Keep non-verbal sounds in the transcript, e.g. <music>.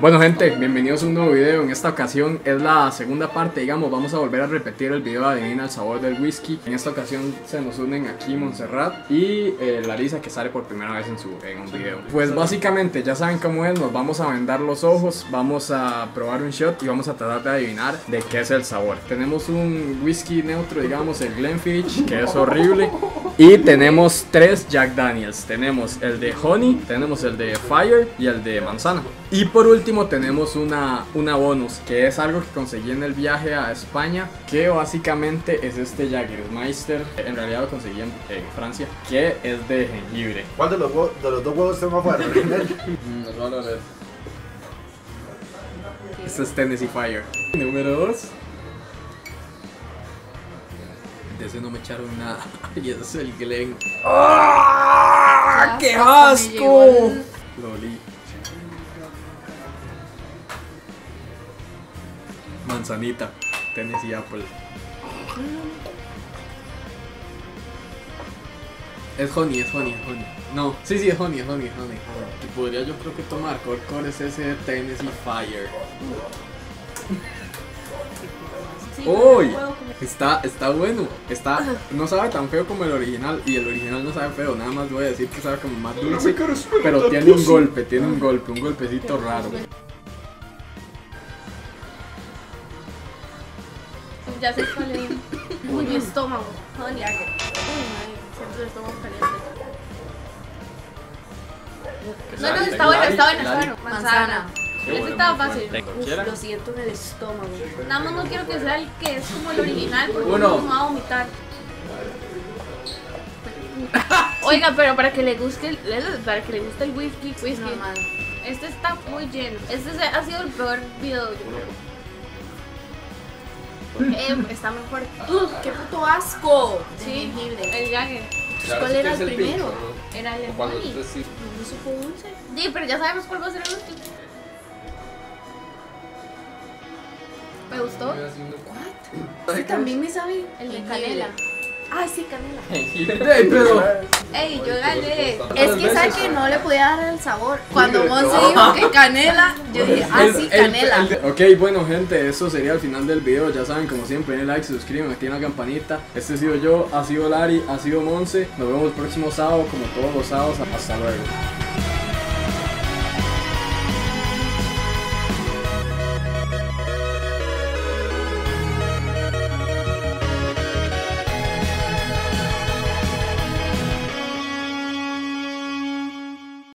Bueno gente, bienvenidos a un nuevo video. En esta ocasión es la segunda parte, digamos, vamos a volver a repetir el video de Adivina el sabor del whisky. En esta ocasión se nos unen aquí Montserrat y eh, Larisa que sale por primera vez en, su, en un video. Pues básicamente ya saben cómo es, nos vamos a vendar los ojos, vamos a probar un shot y vamos a tratar de adivinar de qué es el sabor. Tenemos un whisky neutro, digamos, el Glenfiddich, que es horrible. Y tenemos tres Jack Daniels. Tenemos el de Honey, tenemos el de Fire y el de Manzana. Y por último tenemos una, una bonus, que es algo que conseguí en el viaje a España, que básicamente es este Jagermeister. En realidad lo conseguí en, en Francia, que es de jengibre. ¿Cuál de los, huevos- de los dos huevos tengo afuera? <laughs> Este es Tennessee Fire. Número 2. De ese no me echaron nada. <laughs> Y ese es el Glen. ¡Ah! ¡Qué asco! Loli. Manzanita. Tennessee Apple. Es honey, es honey, es honey. No, sí, sí, es honey, es honey, es honey. Y podría yo creo que tomar Corcor es ese Tennessee Fire. ¡Uy! Está, está bueno. Está, no sabe tan feo como el original. Y el original no sabe feo. Nada más voy a decir que sabe como más dulce. Pero tiene un golpe, tiene un golpe, un golpecito raro. Ya sé cuál es. <laughs> Uy, mi estómago. Uy, madre, siento el estómago caliente. No, no, está bueno, está bueno, está bueno. Manzana. Ese estaba fácil. Uf, lo siento en el estómago. Nada más no quiero que sea el que es como el original porque Uno. no me va a vomitar. Oiga, pero para que le guste el, para que le guste el whisky, whisky. Este está muy lleno. Este ha sido el peor video, yo creo. Eh, está mejor. ¡Ugh, ¡Qué puto asco! Sí, jengibre. el Jagger. ¿Cuál era el primero? Era el de. No supo dulce. Sí, pero ya sabemos cuál va a ser el último. ¿Me gustó? Sí, también me sabe El de canela. Ay, sí, canela. <laughs> Ey, pero. ¡Ey, yo gané! Es que sabe que no le podía dar el sabor. Cuando Monse dijo que canela, yo dije, <laughs> ah, sí, el- canela. el- ok, bueno, gente, eso sería el final del video. Ya saben, como siempre, denle like, se suscriben, activen la campanita. Este ha sido yo, ha sido Lari, ha sido Monse. Nos vemos el próximo sábado, como todos los sábados. Hasta luego.